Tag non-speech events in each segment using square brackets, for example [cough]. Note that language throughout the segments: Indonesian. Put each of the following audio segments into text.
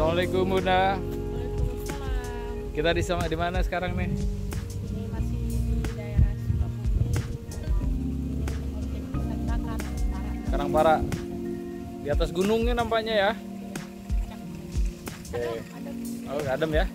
Bunda. Waalaikumsalam. Kita di sama di mana sekarang nih? Ini masih di daerah Sukabumi. Karangpara. Di atas gunungnya nampaknya ya. Oke. Ada, ada Oh, adem ya.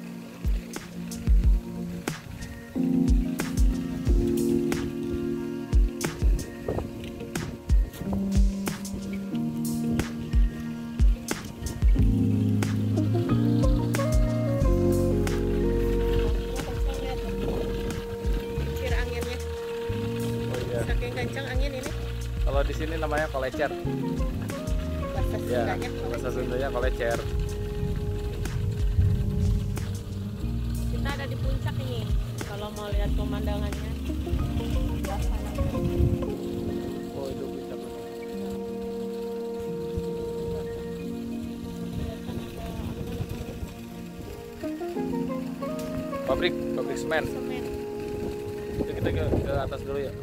Kolecer. Bahasa Ya, bahasa Sundanya kolecer. Kita ada di puncak ini. Kalau mau lihat pemandangannya. Oh, itu bisa. Pabrik, pabrik semen. Semen. Itu kita ke, ke atas dulu ya.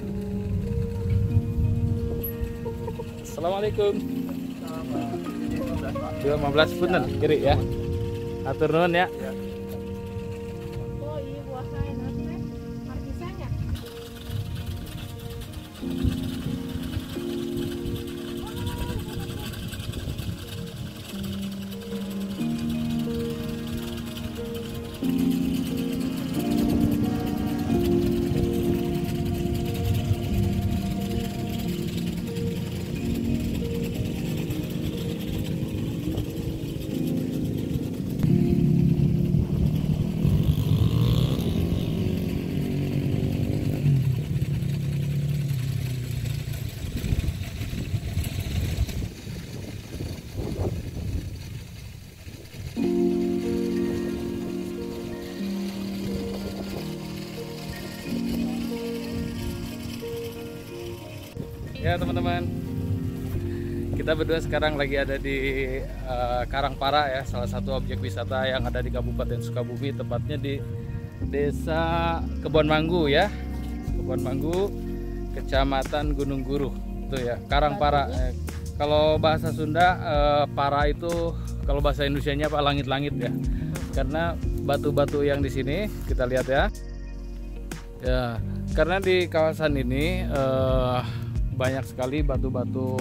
Assalamualaikum. 215 punten kiri ya. Atur nuhun ya. Ya teman-teman, kita berdua sekarang lagi ada di eh, Karangpara ya, salah satu objek wisata yang ada di Kabupaten Sukabumi, tepatnya di Desa Kebon Manggu ya, Kebon Manggu, Kecamatan Gunung Guru, itu ya Karangpara. Eh, kalau bahasa Sunda eh, para itu, kalau bahasa Indonesia-nya apa langit-langit ya, karena batu-batu yang di sini kita lihat ya, ya karena di kawasan ini eh, banyak sekali batu-batu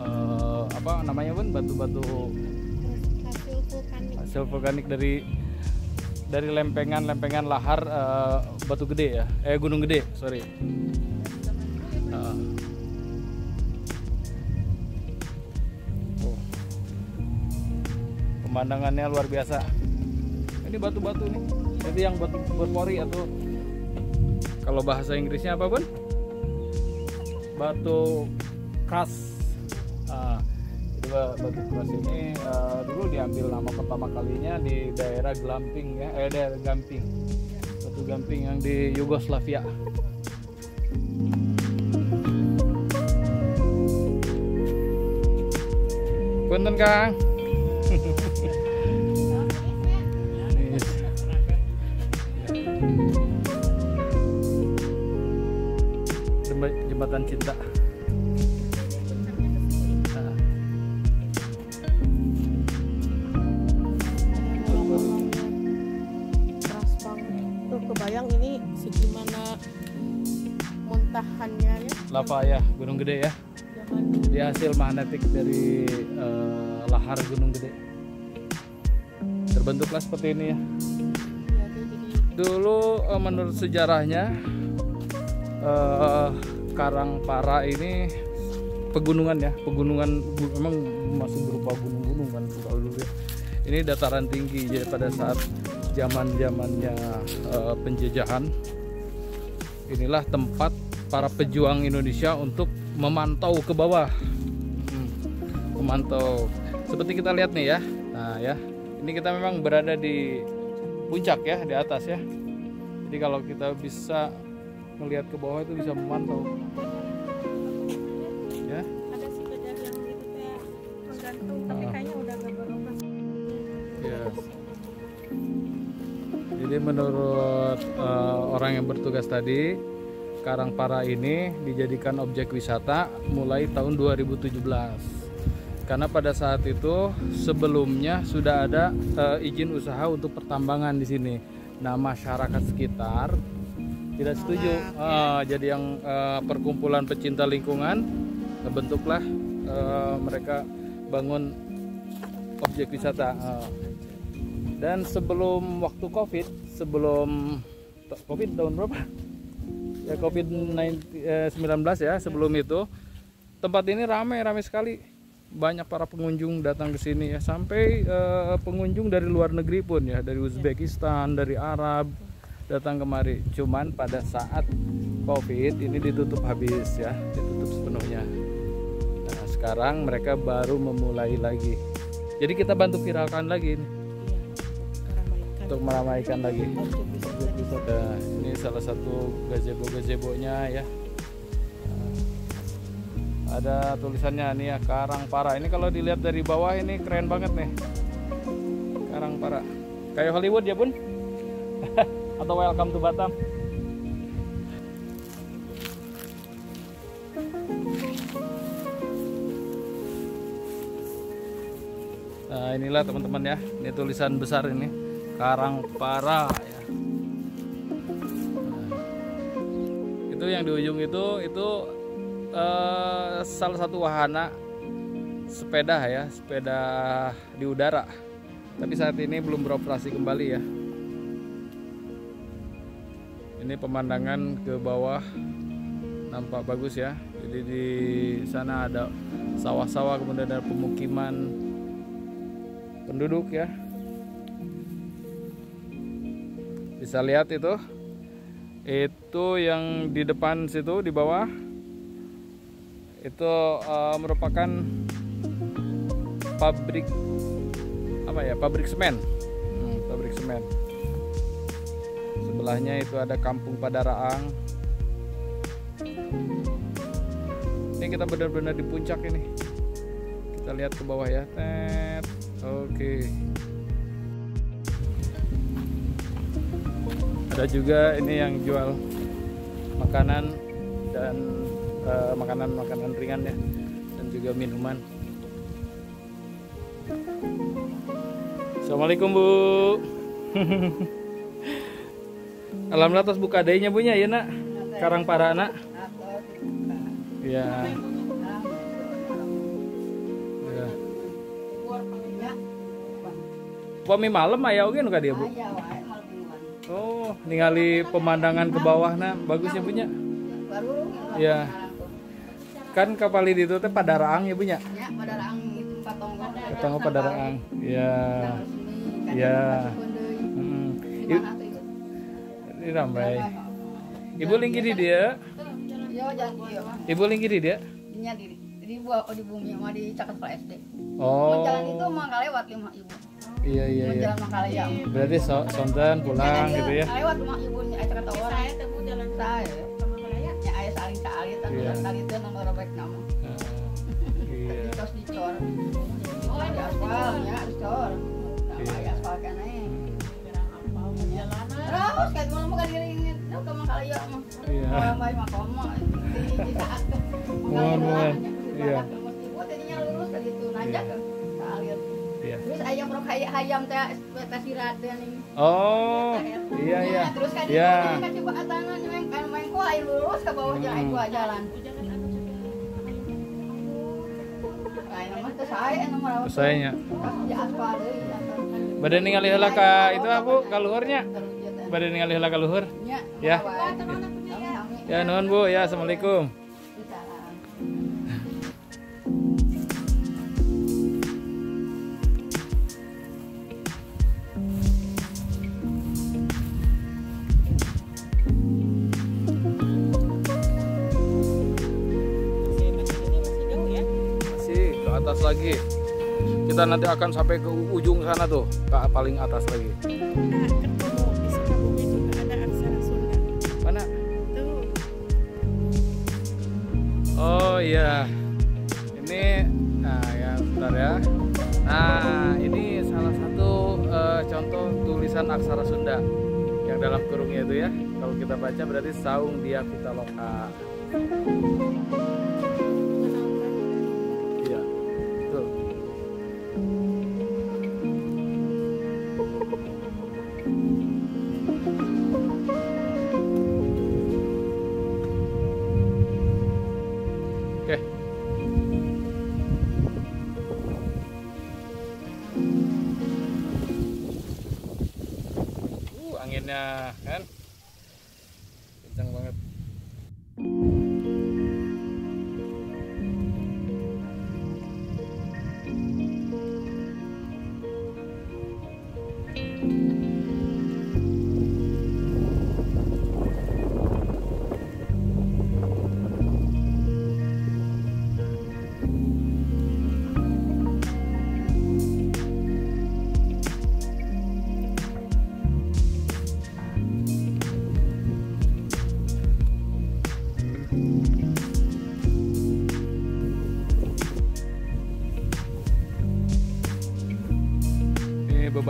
eh, apa namanya pun batu-batu Hasil vulkanik. dari dari lempengan-lempengan lahar eh, batu gede ya eh gunung gede sorry. Tuh. pemandangannya luar biasa ini batu-batu nih jadi yang batu berpori atau kalau bahasa Inggrisnya apa pun batu keras Ah, jadi ba- batu keras ini eh, dulu diambil nama pertama kalinya di daerah Glamping ya eh daerah Gamping batu Gamping yang di Yugoslavia. Punten Kang [laughs] Jembatan cinta. Kebayang ini segimana muntahannya ya? Lava ya gunung gede ya. Dia hasil magnetik dari eh, lahar gunung gede. Terbentuklah seperti ini ya. Ya jadi dulu eh, menurut sejarahnya eh, Karangpara ini pegunungan ya pegunungan gu- memang masih berupa gunung-gunung kan kalau dulu ya. ini dataran tinggi jadi pada saat zaman zamannya penjajahan inilah tempat para pejuang Indonesia untuk memantau ke bawah. Hmm, memantau. Seperti kita lihat nih ya. Nah ya. Ini kita memang berada di puncak ya di atas ya. Jadi kalau kita bisa melihat ke bawah itu bisa memantau. Ya. Ada si kejar yang gitu kayak menggantung tapi Ah. kayaknya udah gak beroperasi ya. Jadi menurut eh, orang yang bertugas tadi Karangpara ini dijadikan objek wisata mulai tahun 2017 karena pada saat itu sebelumnya sudah ada eh, izin usaha untuk pertambangan di sini. Nah masyarakat sekitar tidak setuju. Ah, jadi yang eh, perkumpulan pecinta lingkungan bentuklah eh, mereka bangun objek wisata. Ah. dan sebelum waktu covid, sebelum covid tahun berapa? Ya covid 19 ya sebelum itu tempat ini ramai ramai sekali banyak para pengunjung datang ke sini ya sampai eh, pengunjung dari luar negeri pun ya dari Uzbekistan dari Arab datang kemari. Cuman pada saat covid ini ditutup habis ya ditutup sepenuhnya. Nah sekarang mereka baru memulai lagi. Jadi kita bantu viralkan lagi ini. Untuk meramaikan lagi. Nah, ini salah satu gazebo gazebonya ya. Nah, ada tulisannya nih ya Karangpara. Ini kalau dilihat dari bawah ini keren banget nih. Karangpara. Kayak Hollywood ya bun [laughs] atau Welcome to Batam. Nah inilah teman-teman ya ini tulisan besar ini. Karangpara ya. Nah, itu yang di ujung itu itu eh, salah satu wahana sepeda ya sepeda di udara. Tapi saat ini belum beroperasi kembali ya ini pemandangan ke bawah nampak bagus ya. Jadi di sana ada sawah-sawah kemudian ada pemukiman penduduk ya. Bisa lihat itu. Itu yang di depan situ di bawah. Itu eh, merupakan pabrik apa ya pabrik semen sebelahnya itu ada kampung Padaraang. Ini kita benar-benar di puncak ini. Kita lihat ke bawah ya. Tet. Oke. Ada juga ini yang jual makanan dan eh, makanan-makanan ringan ya. Dan juga minuman. Assalamualaikum Bu [laughs] Alhamdulillah atas buka adanya punya ya nak. Karang para anak ya ya Pami malam ayah oke nuka dia bu? Oh ningali pemandangan ke bawah nah bagusnya punya ya kan kapal itu teh Padaraang ya punya Ya, pada raang itu patonggo. Ketemu Padaraang ya Ya. Hmm. I- Gimana tuh itu? Ini ramai. Ibu lingki di dia. Iya, jangan iya. Ibu lingki di dia. Nya di di buah oh, di bumi mah di Caket Pak SD. Oh. Mau jalan itu mah nggak lewat lima ibu. Iya iya Mau iya. jalan mah. Berarti so sonten pulang gitu ya. Lewat rumah ibu nya Caket orang. Saya temu jalan Saya. Ya ayah saling salit dan Iya. salit itu nomor robek nama. Iya. [laughs] Terus dicor. Oh, Di aspal ya dicor. Nah, Iya. ayah aspal kan Terus kayak mau mau diringin. Itu ke mah kali ya mah. Iya. Mau bayi mah komo. Di saat. Mohon, mohon. Iya. Ibu tadinya lurus tadi itu nanjak kan. Salir. Iya. Terus ayam rok hayam teh teh sirat dan ini. Oh. Iya iya. Terus kan Iya. itu kan coba atanan main kan main ku air lurus ke bawah jalan Hmm. jalan. Saya. Di aspal deui ya. Badan ningali heula ka itu aku ka Badan ningali heula luhur. Ya. Ya nuhun Bu. Ya Assalamualaikum. Ya. Atas lagi. Kita nanti akan sampai ke ujung sana tuh, ke paling atas lagi. Iya. Ini nah ya bentar ya. Nah, ini salah satu eh, contoh tulisan aksara Sunda yang dalam kurungnya itu ya. Kalau kita baca berarti saung dia pitaloka. Iya.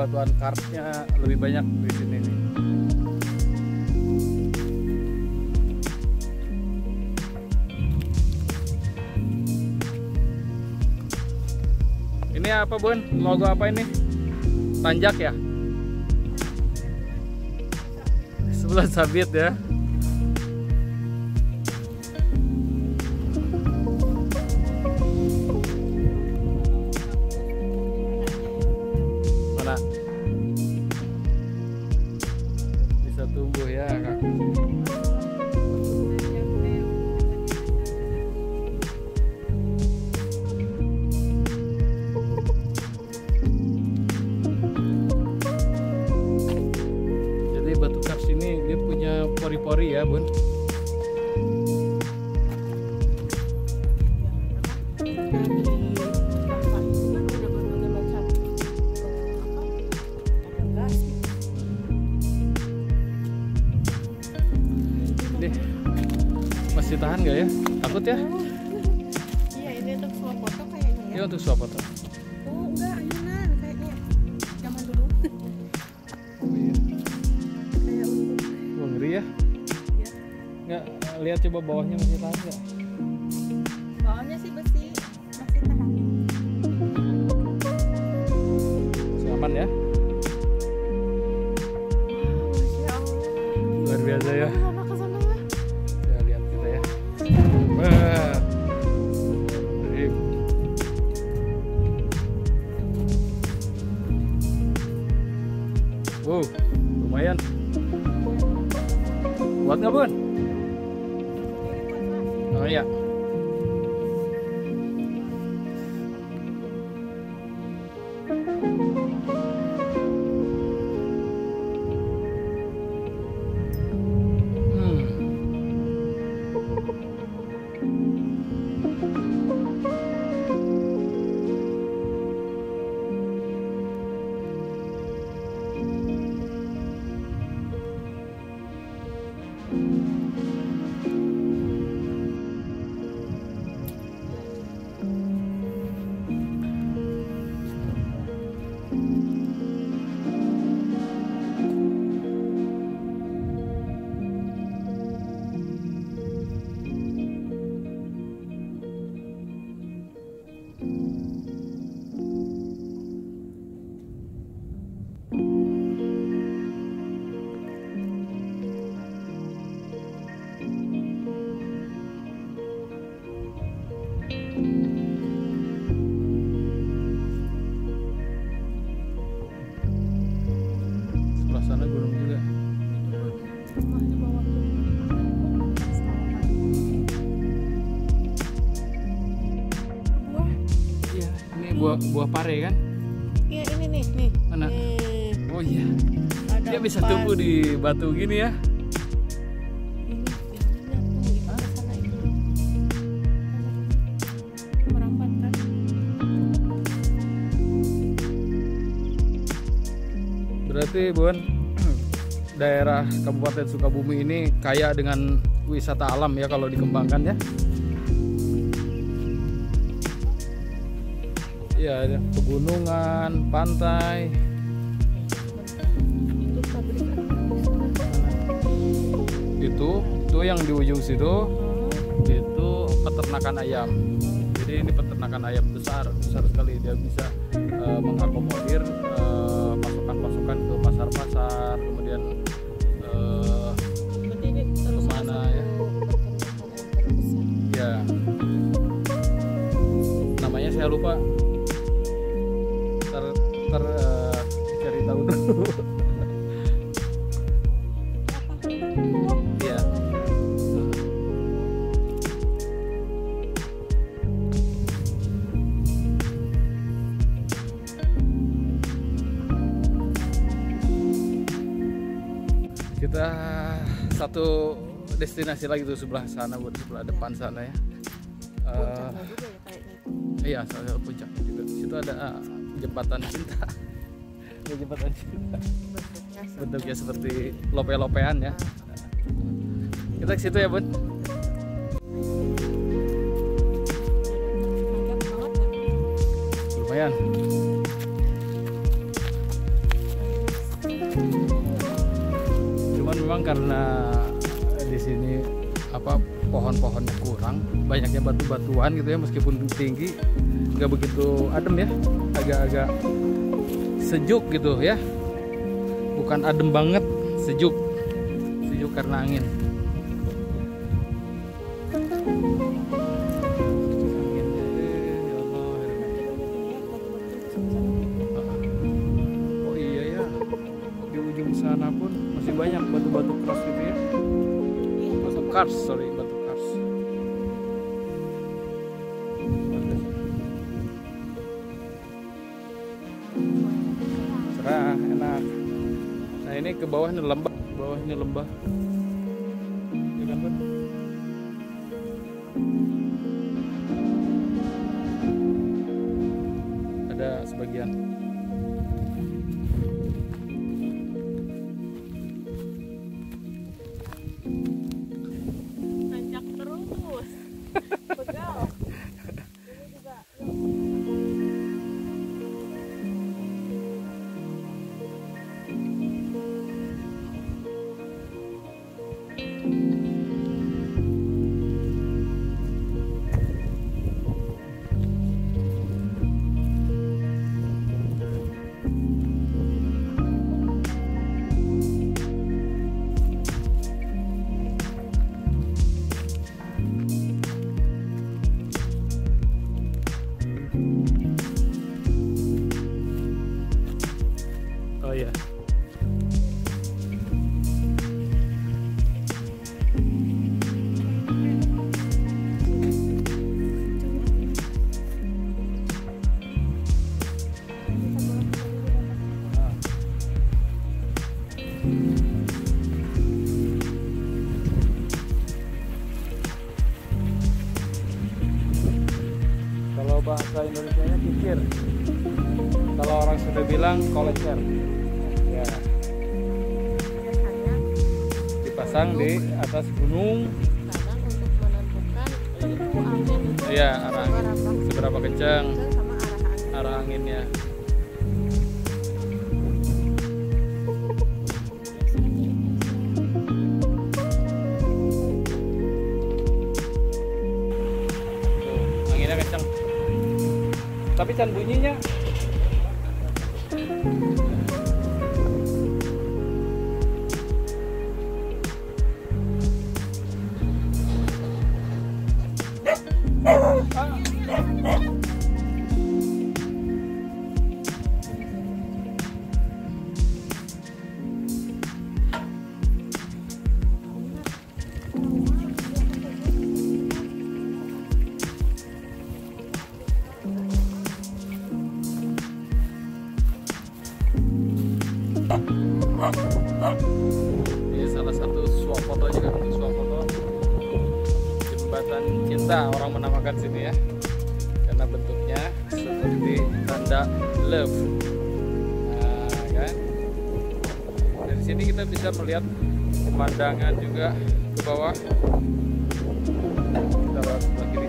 Ini bebatuan karstnya lebih banyak di sini nih. Ini apa bun? Logo apa ini? Tanjak ya? Sebelah sabit ya. Tahan nggak ya? Takut ya? Iya, ini untuk semua foto kayaknya ya. Ini untuk swap foto. Oh, enggak, ayunan kayaknya. Zaman dulu. Oh, iya. Kayak untuk Wah ngeri ya. ya. Nggak lihat coba bawahnya masih tahan nggak? Wow, lumayan. Buat nggak bun? Oh iya. Buah buah pare kan? Iya, ini nih, nih. Mana? Nih, Oh iya. ada Dia bisa tumbuh di batu gini ya. Kan? Berarti Bun, daerah Kabupaten Sukabumi ini kaya dengan wisata alam ya kalau dikembangkan ya. Iya, ada pegunungan, pantai. Itu Itu, yang di ujung situ itu peternakan ayam. Jadi ini peternakan ayam besar, besar sekali dia bisa eh, mengakomodir eh, pasukan-pasukan ke pasar-pasar, kemudian eh, ini terus Ke mana ya? ya saya lupa ter ter eh, cari tahu dulu iya kita satu destinasi lagi tuh sebelah sana buat sebelah depan sana ya ya kayaknya. Iya, salah puncaknya juga. Situ ada ah, jembatan cinta. Ada [laughs] jembatan cinta. Bentuknya seperti- Bentuknya seperti lope-lopean ya. Kita ke situ ya, Bun. Ya. Lumayan. Cuman memang karena di sini apa pohon-pohonnya kurang, banyaknya batu-batuan gitu ya meskipun tinggi nggak begitu adem ya, agak-agak sejuk gitu ya. Bukan adem banget, sejuk. Sejuk karena angin. Ini ke bawah ini lembah, bawah ini lembah. Ya kan, Bun? Ada sebagian. Iya, arah angin. seberapa kencang arah arah anginnya. Tuh, anginnya kencang. Tapi can bunyinya Ini salah satu swafoto juga untuk swafoto jembatan cinta orang menamakan sini ya. Karena bentuknya seperti tanda love. Nah, kan dari sini kita bisa melihat pemandangan juga ke bawah. Kita lewat sebelah kiri.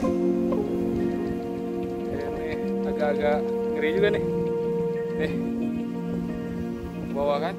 Ini agak-agak ngeri juga nih. Nih ke bawah kan